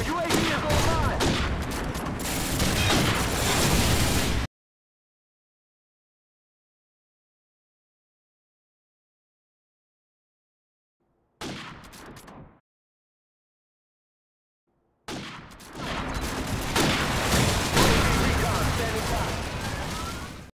Are you able?